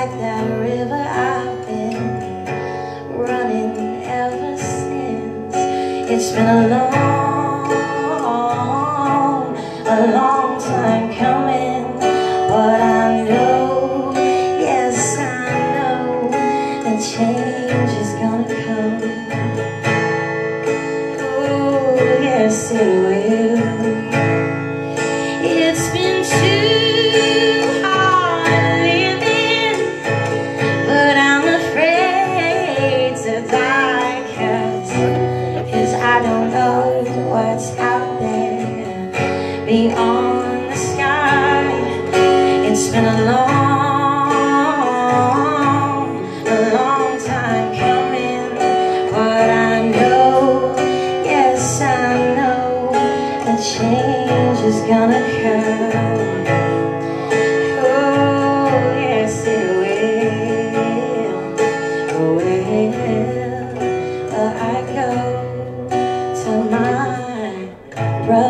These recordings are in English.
like that river I've been running ever since. It's been a long, a long time coming, but I know, yes I know, the change is gonna come. Oh yes it will. I don't know what's out there Beyond the sky. It's been a long, a long time coming But I know, yes I know That change is gonna come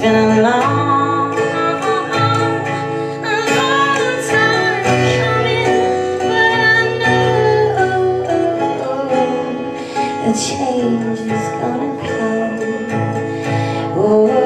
It's been a long, a long time coming, but I know change is gonna come. Oh.